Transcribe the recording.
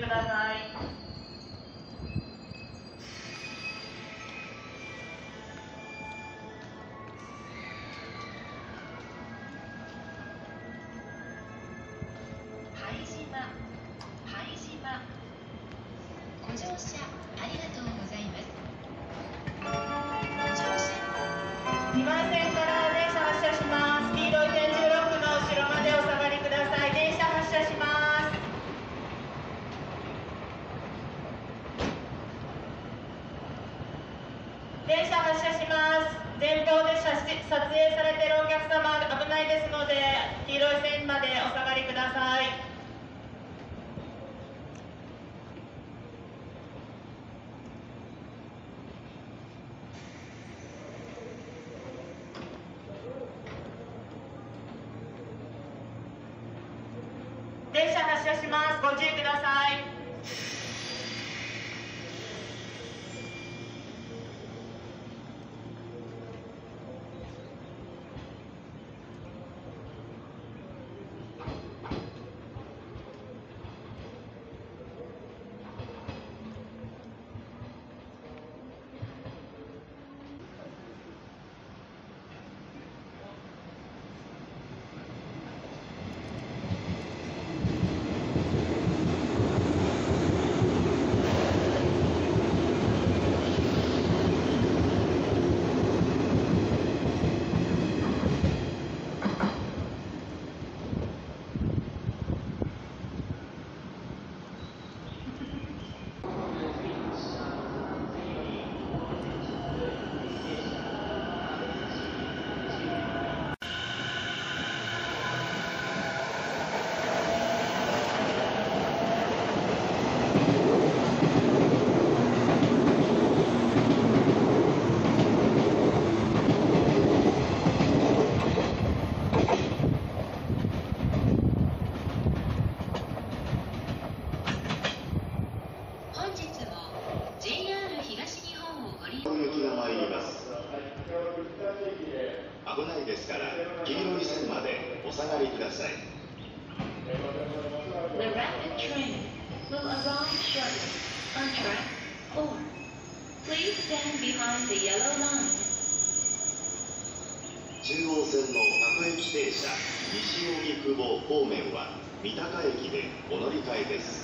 ください。拝島拝島ご乗車ありがとうございます電車発車します。前方で写真撮影されているお客様危ないですので、黄色い線までお下がりください。電車発車します。ご注意ください。ですから黄色い線までお下がりください The rapid train will arrive shortly on track 4 Please stand behind the yellow line 中央線の各駅停車西荻窪方面は三鷹駅でお乗り換えです